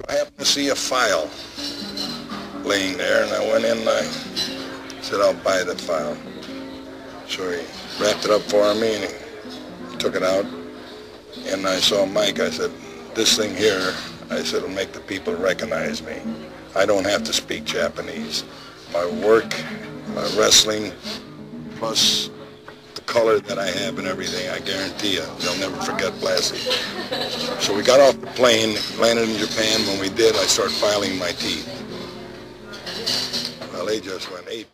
So I happened to see a file laying there, and I went in and I said, I'll buy the file. So he wrapped it up for me, and he took it out. And I saw Mike. I said, this thing here, I said, will make the people recognize me. I don't have to speak Japanese. My work, my wrestling, plus color that I have and everything, I guarantee you, they'll never forget Blassie. So we got off the plane, landed in Japan. When we did, I started filing my teeth. Well, they just went ape.